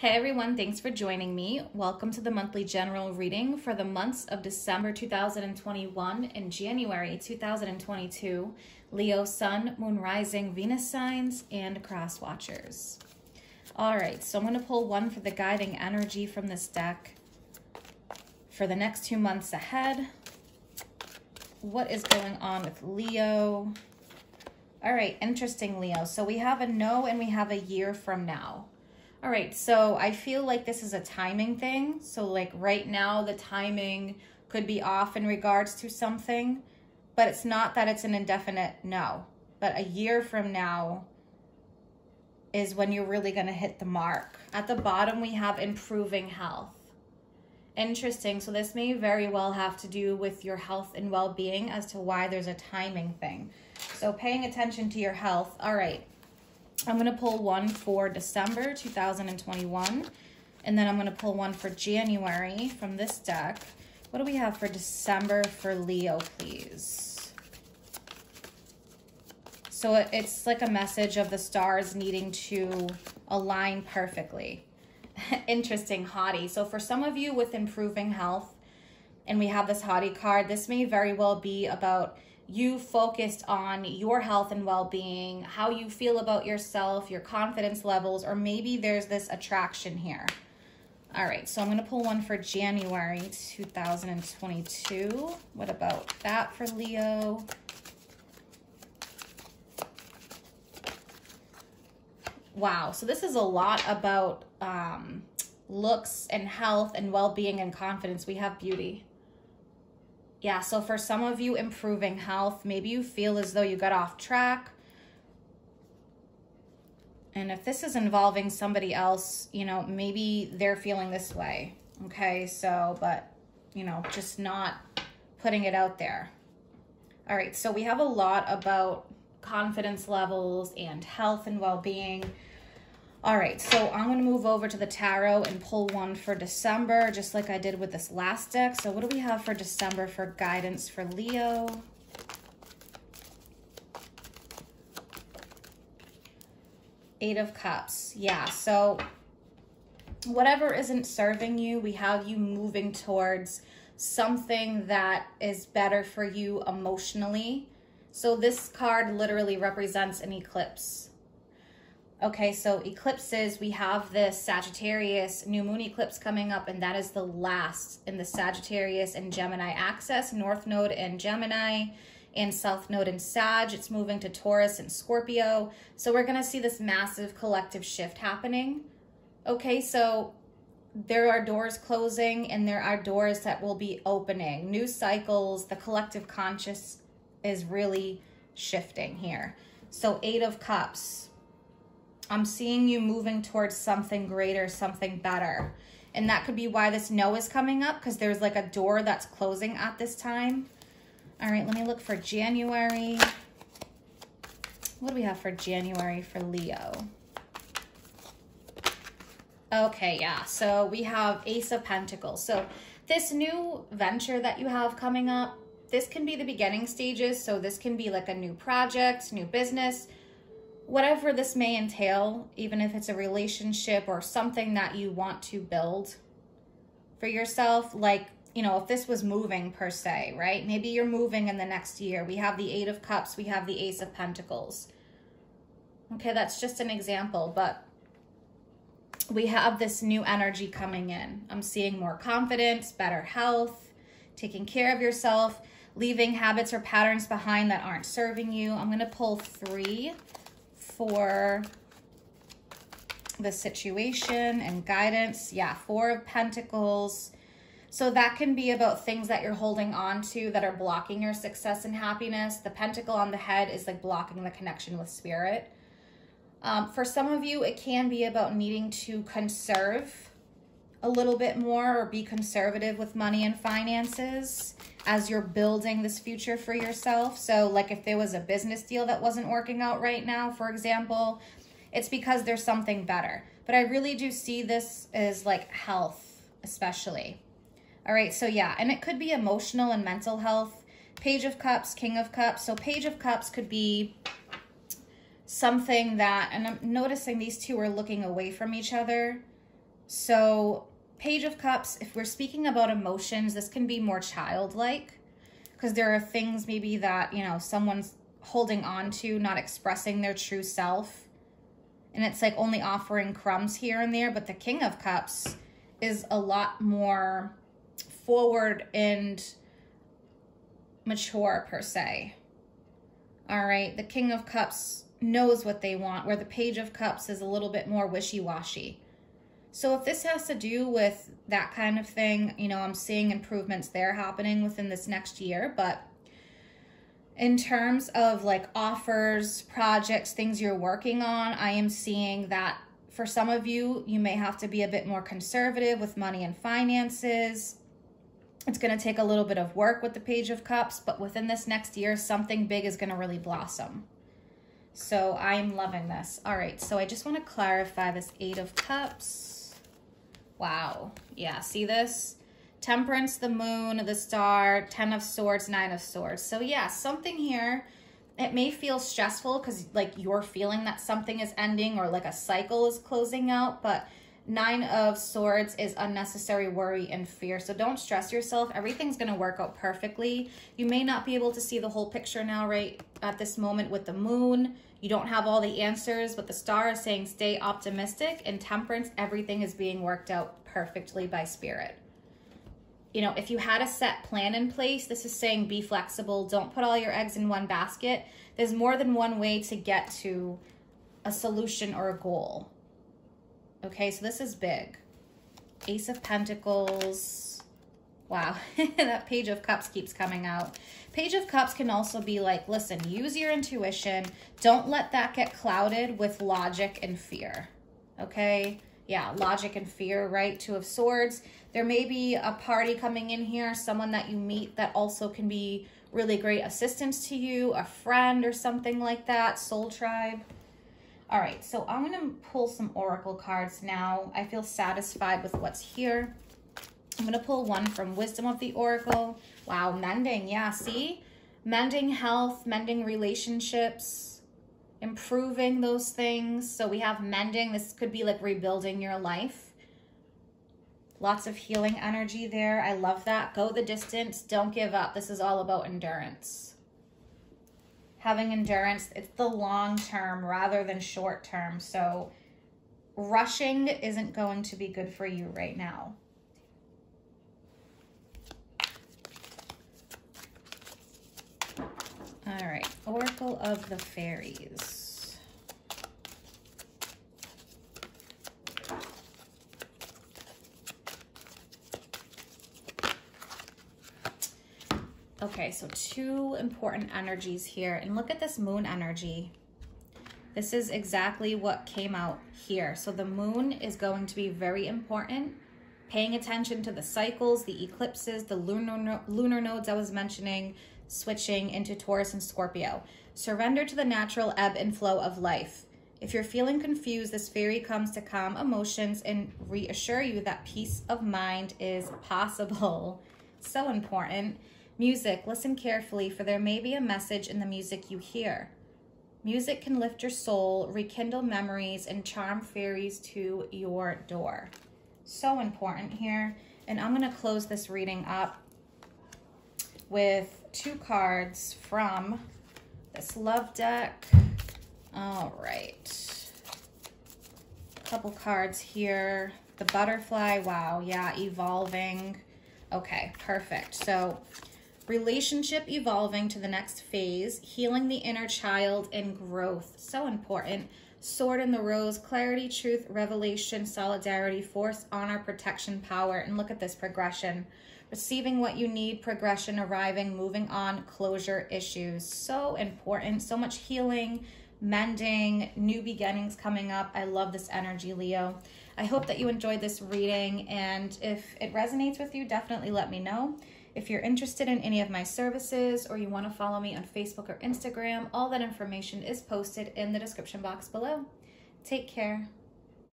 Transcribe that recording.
Hey everyone, thanks for joining me. Welcome to the monthly general reading for the months of December 2021 and January 2022. Leo Sun, Moon Rising, Venus signs, and cross watchers. All right, so I'm going to pull one for the guiding energy from this deck for the next two months ahead. What is going on with Leo? All right, interesting, Leo. So we have a no and we have a year from now. All right, so I feel like this is a timing thing. So like right now, the timing could be off in regards to something, but it's not that it's an indefinite no. But a year from now is when you're really to hit the mark. At the bottom, we have improving health. Interesting. So this may very well have to do with your health and well-being as to why there's a timing thing. So paying attention to your health. All right. I'm going to pull one for December 2021. And then I'm going to pull one for January from this deck. What do we have for December for Leo, please? So it's like a message of the stars needing to align perfectly. Interesting, hottie. So for some of you with improving health, and we have this hottie card, this may very well be about you focused on your health and well-being, how you feel about yourself, your confidence levels, or maybe there's this attraction here. All right, so I'm going to pull one for January 2022. What about that for Leo? Wow, so this is a lot about um, looks and health and well-being and confidence. We have beauty yeah, so for some of you, improving health, maybe you feel as though you got off track. And if this is involving somebody else, you know, maybe they're feeling this way. Okay, so, but, you know, just not putting it out there. All right, so we have a lot about confidence levels and health and well being. All right, so I'm going to move over to the tarot and pull one for December, just like I did with this last deck. So what do we have for December for guidance for Leo? Eight of Cups. Yeah, so whatever isn't serving you, we have you moving towards something that is better for you emotionally. So this card literally represents an eclipse Okay, so eclipses, we have this Sagittarius new moon eclipse coming up, and that is the last in the Sagittarius and Gemini axis, North Node and Gemini, and South Node and Sag. It's moving to Taurus and Scorpio. So we're going to see this massive collective shift happening. Okay, so there are doors closing and there are doors that will be opening. New cycles, the collective conscious is really shifting here. So Eight of Cups I'm seeing you moving towards something greater, something better. And that could be why this no is coming up because there's like a door that's closing at this time. All right, let me look for January. What do we have for January for Leo? Okay, yeah. So we have Ace of Pentacles. So this new venture that you have coming up, this can be the beginning stages. So this can be like a new project, new business, whatever this may entail, even if it's a relationship or something that you want to build for yourself, like, you know, if this was moving per se, right? Maybe you're moving in the next year. We have the Eight of Cups, we have the Ace of Pentacles. Okay, that's just an example, but we have this new energy coming in. I'm seeing more confidence, better health, taking care of yourself, leaving habits or patterns behind that aren't serving you. I'm going to pull three for the situation and guidance. Yeah, Four of Pentacles. So that can be about things that you're holding on to that are blocking your success and happiness. The pentacle on the head is like blocking the connection with spirit. Um, for some of you, it can be about needing to conserve a little bit more or be conservative with money and finances as you're building this future for yourself. So like if there was a business deal that wasn't working out right now, for example, it's because there's something better. But I really do see this as like health, especially. All right, so yeah, and it could be emotional and mental health. Page of Cups, King of Cups. So Page of Cups could be something that, and I'm noticing these two are looking away from each other So, Page of Cups, if we're speaking about emotions, this can be more childlike because there are things maybe that, you know, someone's holding on to, not expressing their true self. And it's like only offering crumbs here and there. But the King of Cups is a lot more forward and mature, per se. All right. The King of Cups knows what they want, where the Page of Cups is a little bit more wishy washy. So if this has to do with that kind of thing, you know, I'm seeing improvements there happening within this next year. But in terms of like offers, projects, things you're working on, I am seeing that for some of you, you may have to be a bit more conservative with money and finances. It's going to take a little bit of work with the Page of Cups, but within this next year, something big is going to really blossom. So I'm loving this. All right, so I just want to clarify this Eight of Cups. Wow. Yeah, see this? Temperance, the moon, the star, ten of swords, nine of swords. So yeah, something here, it may feel stressful because like you're feeling that something is ending or like a cycle is closing out, but nine of swords is unnecessary worry and fear. So don't stress yourself. Everything's going to work out perfectly. You may not be able to see the whole picture now right at this moment with the moon, you don't have all the answers, but the star is saying stay optimistic. and temperance, everything is being worked out perfectly by spirit. You know, if you had a set plan in place, this is saying be flexible. Don't put all your eggs in one basket. There's more than one way to get to a solution or a goal. Okay, so this is big. Ace of Pentacles. Wow, that Page of Cups keeps coming out. Page of Cups can also be like, listen, use your intuition. Don't let that get clouded with logic and fear. Okay? Yeah, logic and fear, right? Two of Swords. There may be a party coming in here, someone that you meet that also can be really great assistance to you, a friend or something like that, soul tribe. All right, so I'm to pull some oracle cards now. I feel satisfied with what's here. I'm to pull one from Wisdom of the Oracle. Wow, mending. Yeah, see? Mending health, mending relationships, improving those things. So we have mending. This could be like rebuilding your life. Lots of healing energy there. I love that. Go the distance. Don't give up. This is all about endurance. Having endurance, it's the long term rather than short term. So rushing isn't going to be good for you right now. All right, Oracle of the Fairies. Okay, so two important energies here. And look at this moon energy. This is exactly what came out here. So the moon is going to be very important. Paying attention to the cycles, the eclipses, the lunar, lunar nodes I was mentioning, switching into Taurus and Scorpio. Surrender to the natural ebb and flow of life. If you're feeling confused, this fairy comes to calm emotions and reassure you that peace of mind is possible. So important. Music, listen carefully, for there may be a message in the music you hear. Music can lift your soul, rekindle memories, and charm fairies to your door. So important here. And I'm going to close this reading up with two cards from this love deck. All right. A couple cards here. The butterfly, wow, yeah, evolving. Okay, perfect. So relationship evolving to the next phase, healing the inner child and growth. So important. Sword in the rose, clarity, truth, revelation, solidarity, force, honor, protection, power. And look at this progression receiving what you need, progression, arriving, moving on, closure issues. So important. So much healing, mending, new beginnings coming up. I love this energy, Leo. I hope that you enjoyed this reading. And if it resonates with you, definitely let me know. If you're interested in any of my services or you want to follow me on Facebook or Instagram, all that information is posted in the description box below. Take care.